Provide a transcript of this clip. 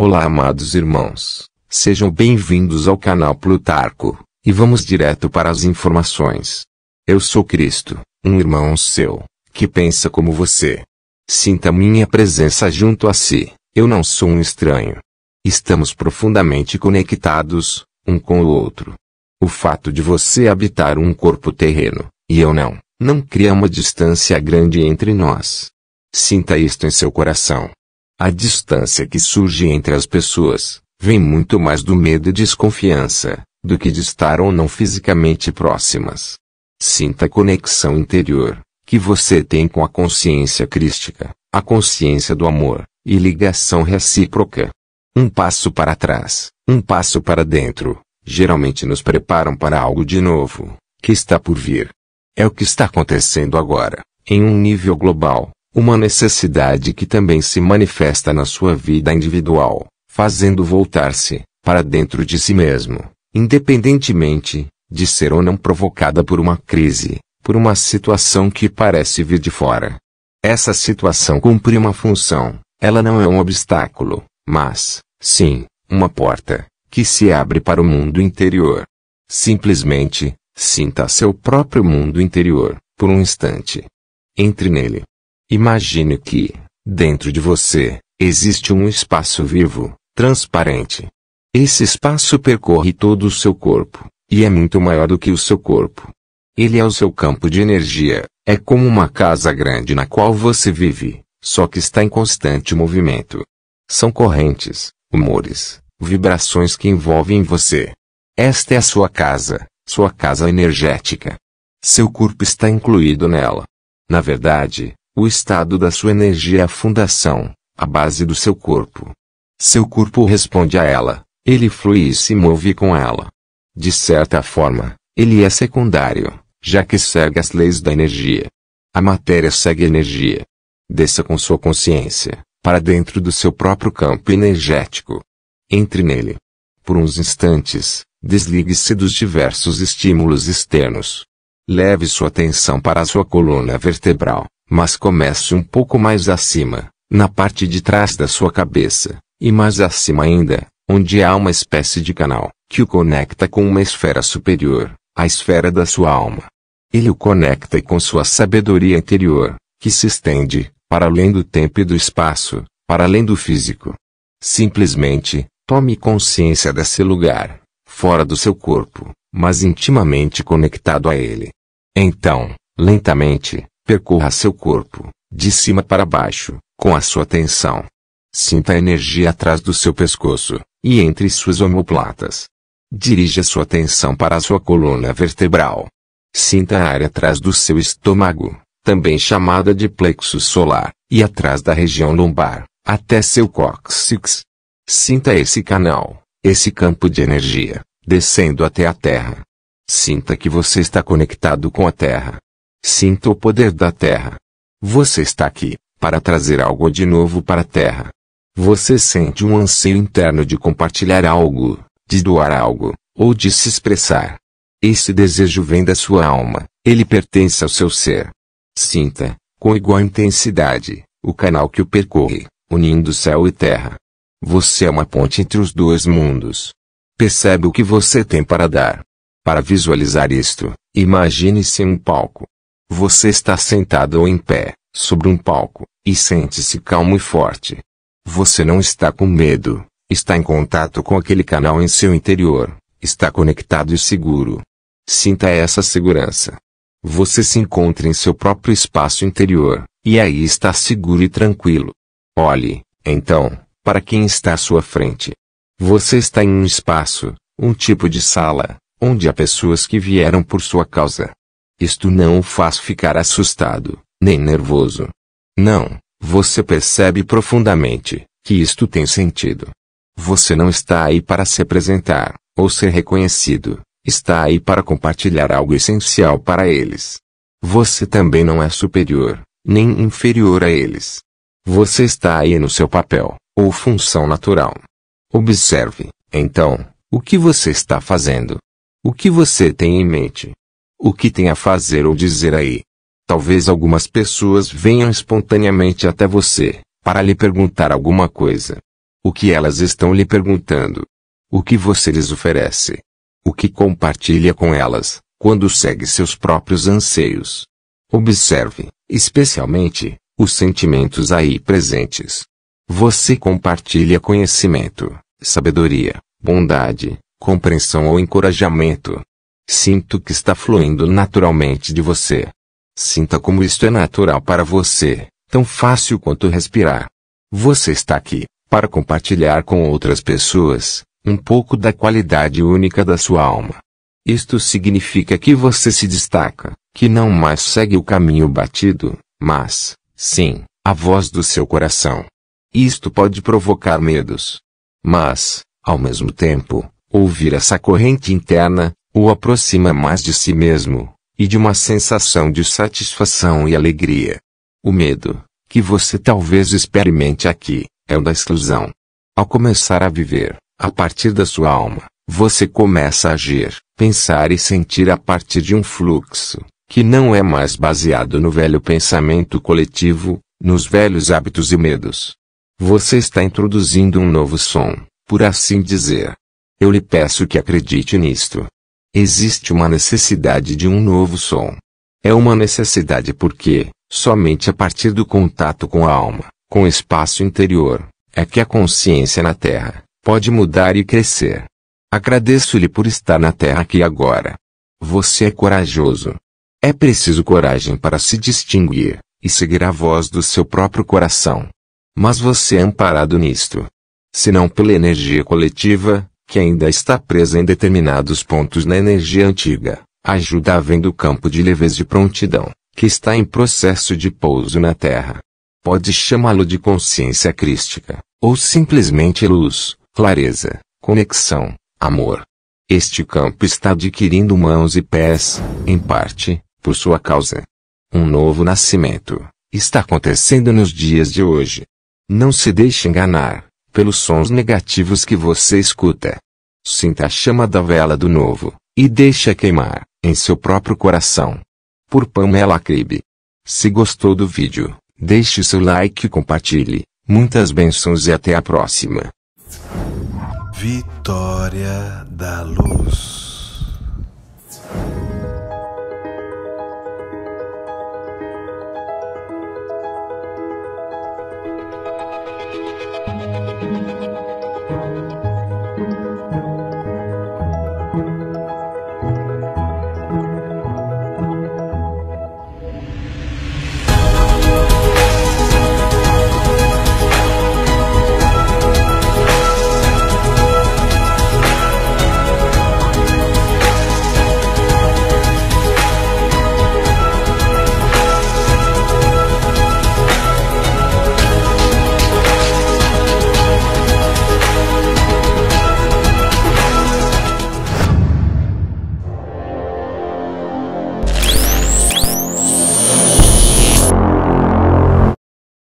Olá amados irmãos, sejam bem-vindos ao canal Plutarco, e vamos direto para as informações. Eu sou Cristo, um irmão seu, que pensa como você. Sinta minha presença junto a si, eu não sou um estranho. Estamos profundamente conectados, um com o outro. O fato de você habitar um corpo terreno, e eu não, não cria uma distância grande entre nós. Sinta isto em seu coração. A distância que surge entre as pessoas, vem muito mais do medo e desconfiança, do que de estar ou não fisicamente próximas. Sinta a conexão interior, que você tem com a consciência crística, a consciência do amor, e ligação recíproca. Um passo para trás, um passo para dentro, geralmente nos preparam para algo de novo, que está por vir. É o que está acontecendo agora, em um nível global, uma necessidade que também se manifesta na sua vida individual, fazendo voltar-se para dentro de si mesmo, independentemente de ser ou não provocada por uma crise, por uma situação que parece vir de fora. Essa situação cumpre uma função, ela não é um obstáculo, mas, sim, uma porta, que se abre para o mundo interior. Simplesmente, sinta seu próprio mundo interior, por um instante. Entre nele, Imagine que, dentro de você, existe um espaço vivo, transparente. Esse espaço percorre todo o seu corpo, e é muito maior do que o seu corpo. Ele é o seu campo de energia, é como uma casa grande na qual você vive, só que está em constante movimento. São correntes, humores, vibrações que envolvem você. Esta é a sua casa, sua casa energética. Seu corpo está incluído nela. Na verdade, o estado da sua energia é a fundação, a base do seu corpo. Seu corpo responde a ela, ele flui e se move com ela. De certa forma, ele é secundário, já que segue as leis da energia. A matéria segue a energia. Desça com sua consciência, para dentro do seu próprio campo energético. Entre nele. Por uns instantes, desligue-se dos diversos estímulos externos. Leve sua atenção para a sua coluna vertebral, mas comece um pouco mais acima, na parte de trás da sua cabeça, e mais acima ainda, onde há uma espécie de canal, que o conecta com uma esfera superior, a esfera da sua alma. Ele o conecta com sua sabedoria interior, que se estende, para além do tempo e do espaço, para além do físico. Simplesmente, tome consciência desse lugar, fora do seu corpo, mas intimamente conectado a ele. Então, lentamente, Percorra seu corpo, de cima para baixo, com a sua atenção. Sinta a energia atrás do seu pescoço, e entre suas omoplatas. Dirija sua atenção para a sua coluna vertebral. Sinta a área atrás do seu estômago, também chamada de plexo solar, e atrás da região lombar, até seu cóccix. Sinta esse canal, esse campo de energia, descendo até a Terra. Sinta que você está conectado com a Terra. Sinta o poder da Terra. Você está aqui, para trazer algo de novo para a Terra. Você sente um anseio interno de compartilhar algo, de doar algo, ou de se expressar. Esse desejo vem da sua alma, ele pertence ao seu ser. Sinta, com igual intensidade, o canal que o percorre, unindo céu e terra. Você é uma ponte entre os dois mundos. Percebe o que você tem para dar. Para visualizar isto, imagine-se um palco. Você está sentado ou em pé, sobre um palco, e sente-se calmo e forte. Você não está com medo, está em contato com aquele canal em seu interior, está conectado e seguro. Sinta essa segurança. Você se encontra em seu próprio espaço interior, e aí está seguro e tranquilo. Olhe, então, para quem está à sua frente. Você está em um espaço, um tipo de sala, onde há pessoas que vieram por sua causa. Isto não o faz ficar assustado, nem nervoso. Não, você percebe profundamente que isto tem sentido. Você não está aí para se apresentar, ou ser reconhecido, está aí para compartilhar algo essencial para eles. Você também não é superior, nem inferior a eles. Você está aí no seu papel, ou função natural. Observe, então, o que você está fazendo. O que você tem em mente. O que tem a fazer ou dizer aí? Talvez algumas pessoas venham espontaneamente até você, para lhe perguntar alguma coisa. O que elas estão lhe perguntando? O que você lhes oferece? O que compartilha com elas, quando segue seus próprios anseios? Observe, especialmente, os sentimentos aí presentes. Você compartilha conhecimento, sabedoria, bondade, compreensão ou encorajamento. Sinto que está fluindo naturalmente de você. Sinta como isto é natural para você, tão fácil quanto respirar. Você está aqui, para compartilhar com outras pessoas, um pouco da qualidade única da sua alma. Isto significa que você se destaca, que não mais segue o caminho batido, mas, sim, a voz do seu coração. Isto pode provocar medos. Mas, ao mesmo tempo, ouvir essa corrente interna, o aproxima mais de si mesmo, e de uma sensação de satisfação e alegria. O medo, que você talvez experimente aqui, é o da exclusão. Ao começar a viver, a partir da sua alma, você começa a agir, pensar e sentir a partir de um fluxo, que não é mais baseado no velho pensamento coletivo, nos velhos hábitos e medos. Você está introduzindo um novo som, por assim dizer. Eu lhe peço que acredite nisto. Existe uma necessidade de um novo som. É uma necessidade porque, somente a partir do contato com a alma, com o espaço interior, é que a consciência na Terra pode mudar e crescer. Agradeço-lhe por estar na Terra aqui agora. Você é corajoso. É preciso coragem para se distinguir e seguir a voz do seu próprio coração. Mas você é amparado nisto. Se não pela energia coletiva, que ainda está presa em determinados pontos na energia antiga, ajuda a vem do campo de leveza de prontidão, que está em processo de pouso na Terra. Pode chamá-lo de consciência crística, ou simplesmente luz, clareza, conexão, amor. Este campo está adquirindo mãos e pés, em parte, por sua causa. Um novo nascimento está acontecendo nos dias de hoje. Não se deixe enganar pelos sons negativos que você escuta. Sinta a chama da vela do novo, e deixa queimar, em seu próprio coração. Por Pamela Cribe. Se gostou do vídeo, deixe seu like e compartilhe. Muitas bênçãos e até a próxima. Vitória da Luz.